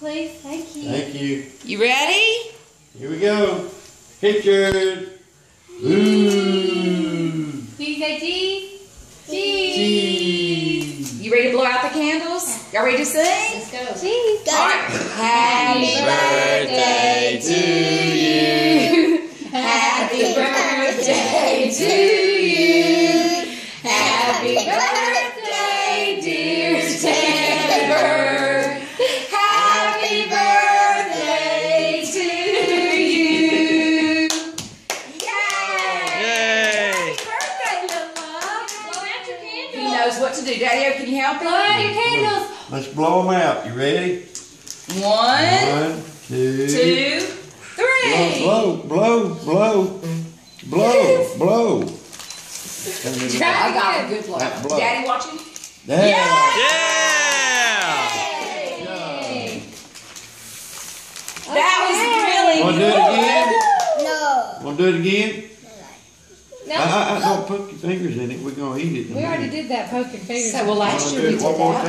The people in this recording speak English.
Please, thank you. Thank you. You ready? Here we go. Pictures. Ooh. You say cheese? Cheese. Cheese. You ready to blow out the candles? Y'all ready to sing? Let's go. Cheese. All right. Happy birthday to you. Happy birthday to you. Happy birthday, knows what to do. Daddy, oh, can you help him? Blow out your candles. Let's blow them out. You ready? One, One, two. two, three. Blow, blow, blow, blow, blow. blow. I got a good blow. That blow. Daddy watching? There. Yeah! That was really Want to do it good. again? No. Want to do it again? No. I, I, I don't put your fingers in it. We're going to eat it. in a We already minute. did that poking fingers. So, well, last Wanna year we it did that.